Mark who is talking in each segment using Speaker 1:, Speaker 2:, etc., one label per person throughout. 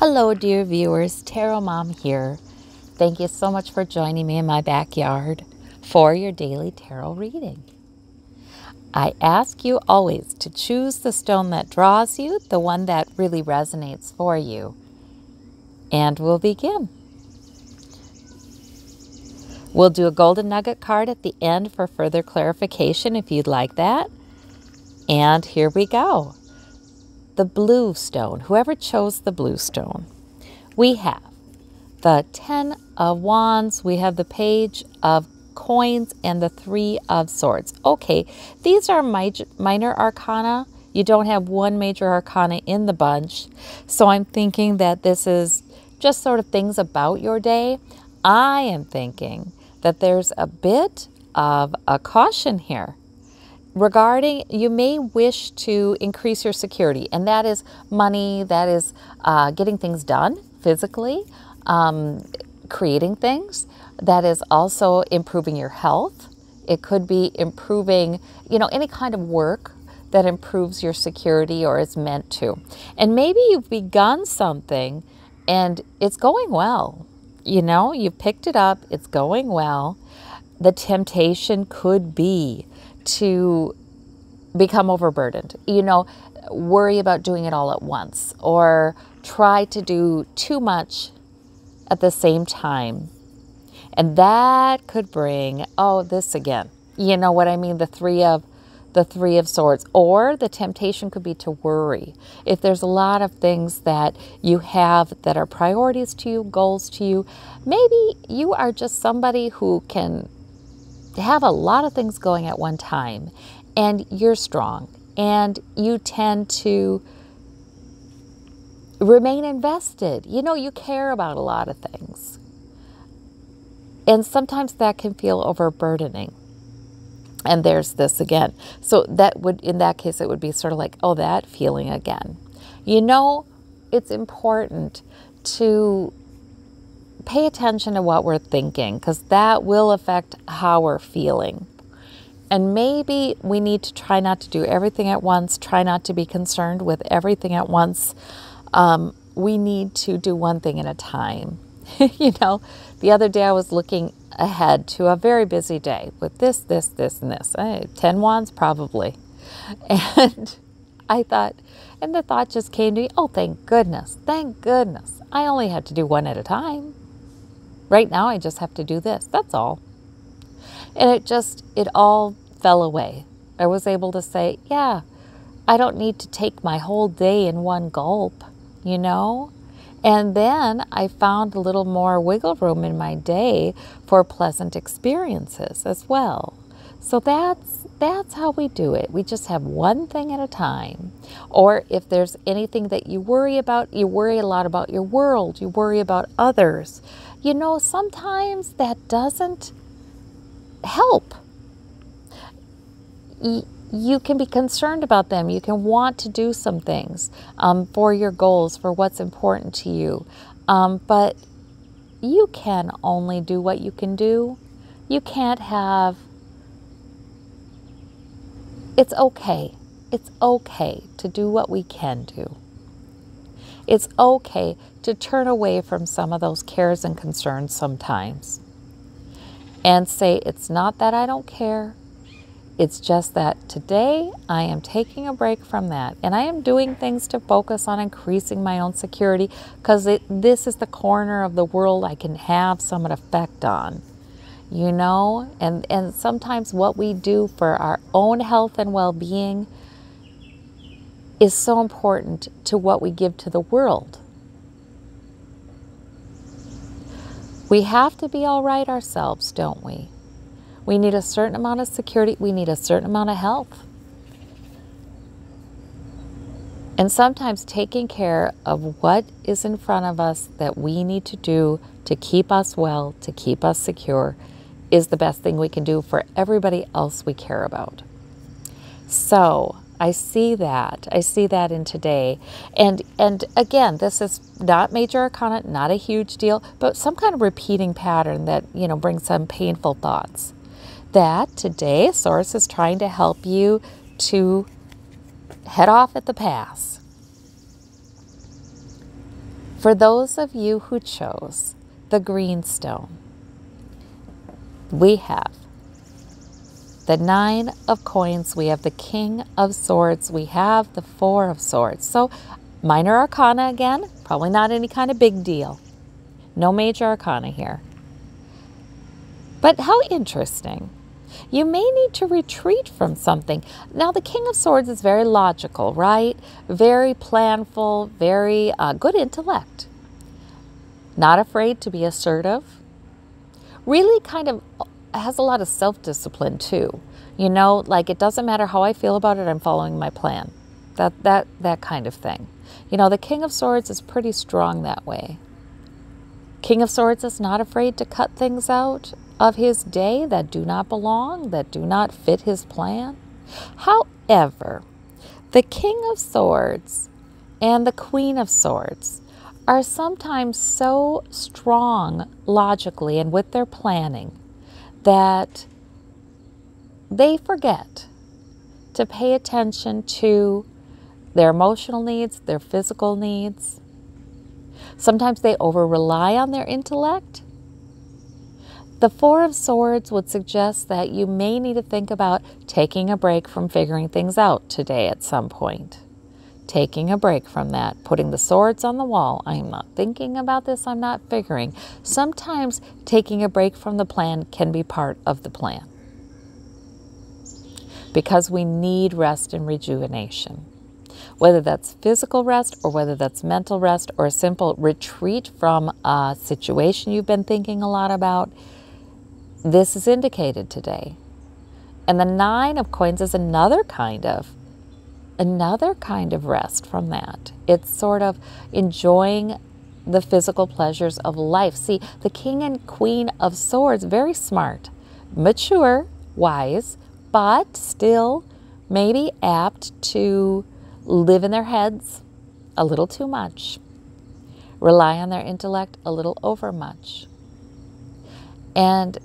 Speaker 1: Hello, dear viewers. Tarot Mom here. Thank you so much for joining me in my backyard for your daily tarot reading. I ask you always to choose the stone that draws you, the one that really resonates for you. And we'll begin. We'll do a golden nugget card at the end for further clarification if you'd like that. And here we go the blue stone, whoever chose the blue stone. We have the Ten of Wands, we have the Page of Coins, and the Three of Swords. Okay, these are minor arcana. You don't have one major arcana in the bunch. So I'm thinking that this is just sort of things about your day. I am thinking that there's a bit of a caution here regarding you may wish to increase your security and that is money that is uh, getting things done physically um, creating things. That is also improving your health. It could be improving you know any kind of work that improves your security or is meant to. And maybe you've begun something and it's going well. You know you've picked it up. It's going well. The temptation could be to become overburdened. You know, worry about doing it all at once or try to do too much at the same time. And that could bring, oh, this again. You know what I mean? The three of the three of swords or the temptation could be to worry if there's a lot of things that you have that are priorities to you goals to you maybe you are just somebody who can have a lot of things going at one time and you're strong and you tend to remain invested. You know, you care about a lot of things. And sometimes that can feel overburdening. And there's this again. So that would, in that case, it would be sort of like, oh, that feeling again. You know, it's important to pay attention to what we're thinking because that will affect how we're feeling. And maybe we need to try not to do everything at once, try not to be concerned with everything at once. Um, we need to do one thing at a time. you know, the other day I was looking ahead to a very busy day with this, this, this, and this. 10 wands, probably. And I thought, and the thought just came to me, oh, thank goodness, thank goodness. I only have to do one at a time. Right now, I just have to do this. That's all. And it just, it all fell away. I was able to say, yeah, I don't need to take my whole day in one gulp, you know? And then I found a little more wiggle room in my day for pleasant experiences as well. So that's that's how we do it. We just have one thing at a time. Or if there's anything that you worry about, you worry a lot about your world, you worry about others. You know, sometimes that doesn't help you can be concerned about them. You can want to do some things um, for your goals, for what's important to you. Um, but you can only do what you can do. You can't have. It's okay. It's okay to do what we can do. It's okay to turn away from some of those cares and concerns sometimes and say, It's not that I don't care. It's just that today I am taking a break from that and I am doing things to focus on increasing my own security because this is the corner of the world I can have some effect on. You know, and, and sometimes what we do for our own health and well being is so important to what we give to the world. We have to be all right ourselves, don't we? We need a certain amount of security. We need a certain amount of health. And sometimes taking care of what is in front of us that we need to do to keep us well, to keep us secure, is the best thing we can do for everybody else we care about. So I see that. I see that in today. And and again, this is not major arcana, not a huge deal, but some kind of repeating pattern that, you know, brings some painful thoughts that today Source is trying to help you to head off at the pass. For those of you who chose the green stone, we have the nine of coins, we have the king of swords, we have the four of swords. So minor arcana again, probably not any kind of big deal. No major arcana here. But how interesting. You may need to retreat from something. Now, the King of Swords is very logical, right? Very planful, very uh, good intellect. Not afraid to be assertive. Really kind of has a lot of self discipline, too. You know, like it doesn't matter how I feel about it, I'm following my plan. That, that, that kind of thing. You know, the King of Swords is pretty strong that way. King of Swords is not afraid to cut things out of his day that do not belong, that do not fit his plan. However, the King of Swords and the Queen of Swords are sometimes so strong logically and with their planning that they forget to pay attention to their emotional needs, their physical needs. Sometimes they over rely on their intellect the Four of Swords would suggest that you may need to think about taking a break from figuring things out today at some point. Taking a break from that, putting the swords on the wall. I'm not thinking about this, I'm not figuring. Sometimes taking a break from the plan can be part of the plan because we need rest and rejuvenation. Whether that's physical rest or whether that's mental rest or a simple retreat from a situation you've been thinking a lot about, this is indicated today. And the nine of coins is another kind of another kind of rest from that. It's sort of enjoying the physical pleasures of life. See, the king and queen of swords, very smart, mature, wise, but still maybe apt to live in their heads a little too much, rely on their intellect a little over much. And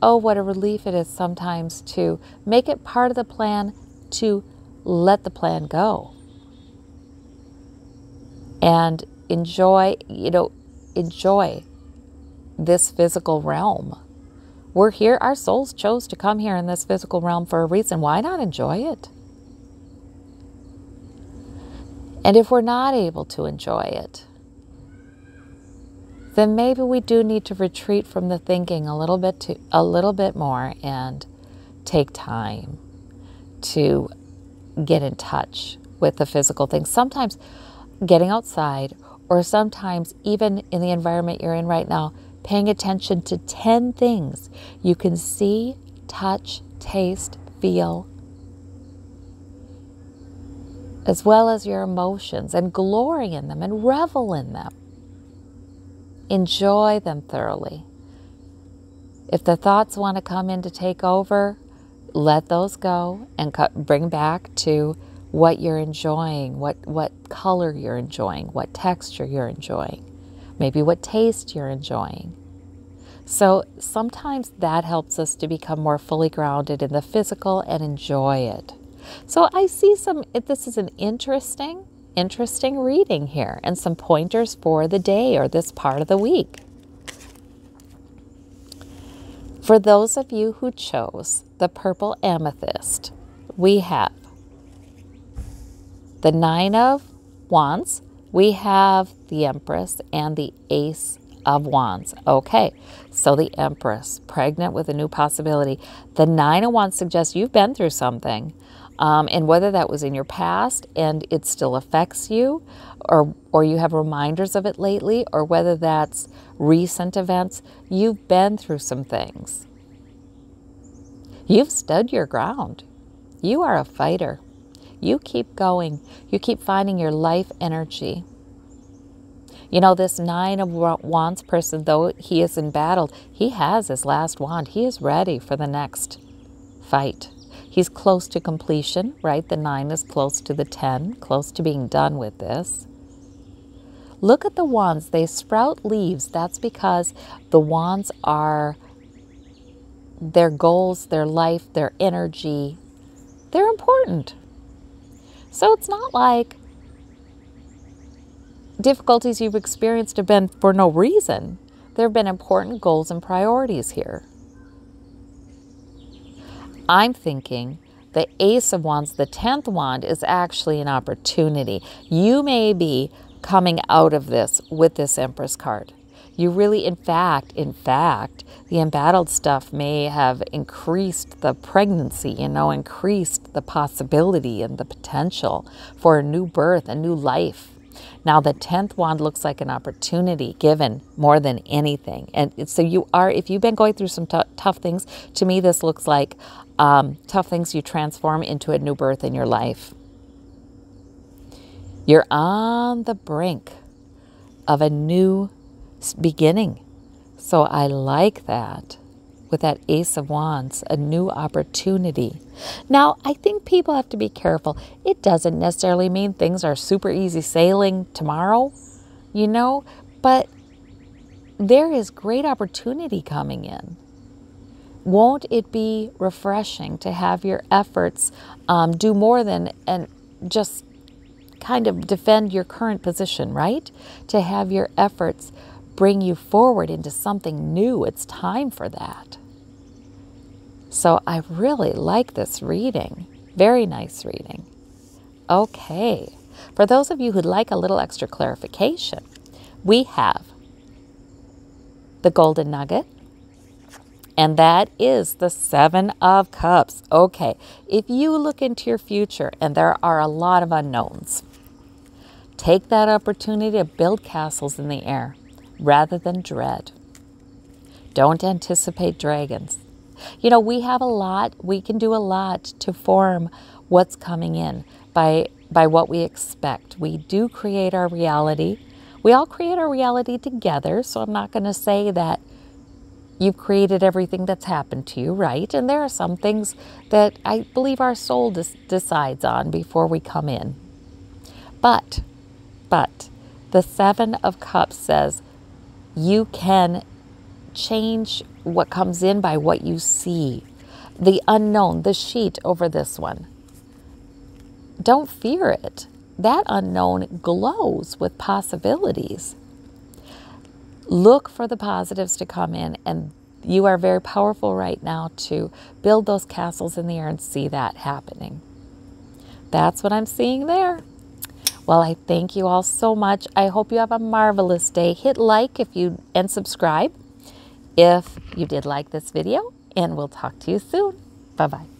Speaker 1: oh, what a relief it is sometimes to make it part of the plan to let the plan go and enjoy, you know, enjoy this physical realm. We're here, our souls chose to come here in this physical realm for a reason. Why not enjoy it? And if we're not able to enjoy it, then maybe we do need to retreat from the thinking a little bit to, a little bit more and take time to get in touch with the physical things. Sometimes getting outside or sometimes even in the environment you're in right now, paying attention to 10 things you can see, touch, taste, feel, as well as your emotions and glory in them and revel in them. Enjoy them thoroughly. If the thoughts want to come in to take over, let those go and bring back to what you're enjoying, what, what color you're enjoying, what texture you're enjoying, maybe what taste you're enjoying. So sometimes that helps us to become more fully grounded in the physical and enjoy it. So I see some, this is an interesting interesting reading here and some pointers for the day or this part of the week. For those of you who chose the purple amethyst, we have the Nine of Wands, we have the Empress, and the Ace of Wands. Okay, so the Empress, pregnant with a new possibility. The Nine of Wands suggests you've been through something. Um, and whether that was in your past and it still affects you, or, or you have reminders of it lately, or whether that's recent events, you've been through some things. You've stood your ground. You are a fighter. You keep going. You keep finding your life energy. You know, this Nine of Wands person, though he is in battle, he has his last wand. He is ready for the next fight. He's close to completion, right? The 9 is close to the 10, close to being done with this. Look at the wands. They sprout leaves. That's because the wands are their goals, their life, their energy. They're important. So it's not like difficulties you've experienced have been for no reason. There have been important goals and priorities here. I'm thinking the Ace of Wands, the 10th wand, is actually an opportunity. You may be coming out of this with this Empress card. You really, in fact, in fact, the embattled stuff may have increased the pregnancy, you know, increased the possibility and the potential for a new birth, a new life. Now, the 10th wand looks like an opportunity given more than anything. And so, you are, if you've been going through some tough things, to me, this looks like um, tough things you transform into a new birth in your life. You're on the brink of a new beginning. So I like that with that Ace of Wands, a new opportunity. Now, I think people have to be careful. It doesn't necessarily mean things are super easy sailing tomorrow, you know, but there is great opportunity coming in. Won't it be refreshing to have your efforts um, do more than and just kind of defend your current position, right? To have your efforts bring you forward into something new. It's time for that. So I really like this reading. Very nice reading. Okay. For those of you who'd like a little extra clarification, we have the golden nugget, and that is the Seven of Cups. Okay, if you look into your future and there are a lot of unknowns, take that opportunity to build castles in the air rather than dread. Don't anticipate dragons. You know, we have a lot, we can do a lot to form what's coming in by, by what we expect. We do create our reality. We all create our reality together, so I'm not going to say that you've created everything that's happened to you, right? And there are some things that I believe our soul decides on before we come in. But, but, the Seven of Cups says you can change what comes in by what you see. The unknown, the sheet over this one. Don't fear it. That unknown glows with possibilities. Look for the positives to come in, and you are very powerful right now to build those castles in the air and see that happening. That's what I'm seeing there. Well, I thank you all so much. I hope you have a marvelous day. Hit like if you and subscribe if you did like this video, and we'll talk to you soon. Bye bye.